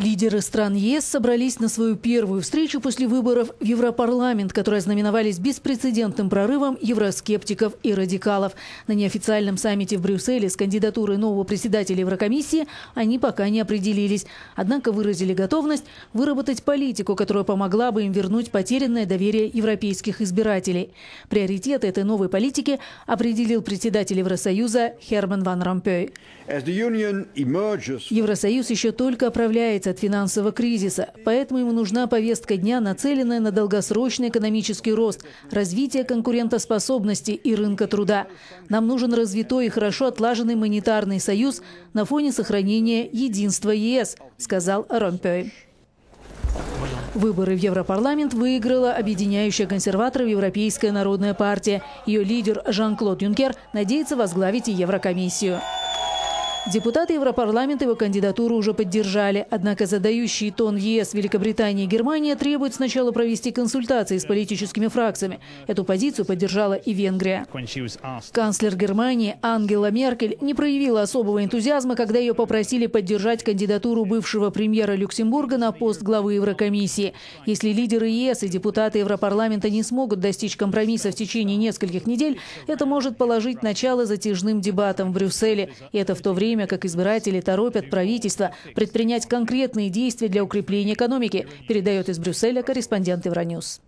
Лидеры стран ЕС собрались на свою первую встречу после выборов в Европарламент, которые знаменовались беспрецедентным прорывом евроскептиков и радикалов. На неофициальном саммите в Брюсселе с кандидатурой нового председателя Еврокомиссии они пока не определились. Однако выразили готовность выработать политику, которая помогла бы им вернуть потерянное доверие европейских избирателей. Приоритеты этой новой политики определил председатель Евросоюза Херман Ван Ромпей. Евросоюз еще только оправляется от финансового кризиса, поэтому ему нужна повестка дня, нацеленная на долгосрочный экономический рост, развитие конкурентоспособности и рынка труда. Нам нужен развитой и хорошо отлаженный монетарный союз на фоне сохранения единства ЕС, сказал Ромпей. Выборы в Европарламент выиграла объединяющая консерваторов Европейская народная партия. Ее лидер Жан-Клод Юнкер надеется возглавить и Еврокомиссию. Депутаты Европарламента его кандидатуру уже поддержали. Однако задающий тон ЕС, Великобритания и Германия требуют сначала провести консультации с политическими фракциями. Эту позицию поддержала и Венгрия. Канцлер Германии Ангела Меркель не проявила особого энтузиазма, когда ее попросили поддержать кандидатуру бывшего премьера Люксембурга на пост главы Еврокомиссии. Если лидеры ЕС и депутаты Европарламента не смогут достичь компромисса в течение нескольких недель, это может положить начало затяжным дебатам в Брюсселе. И это в то время, время как избиратели торопят правительство предпринять конкретные действия для укрепления экономики, передает из Брюсселя корреспондент Евроньюз.